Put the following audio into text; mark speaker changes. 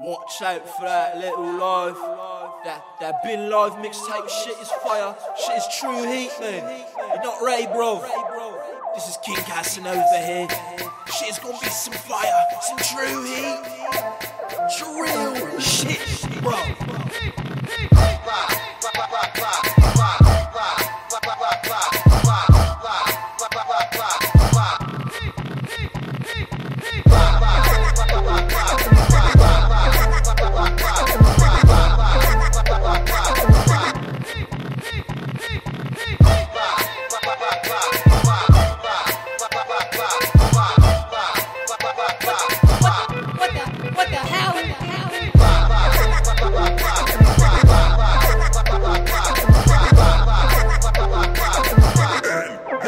Speaker 1: Watch out for that little life. That, that bin live mixtape shit is fire. Shit is true heat, man. You're not ready, bro. This is King Casanova here. Shit is gonna be some fire, some true heat. Drill shit, bro.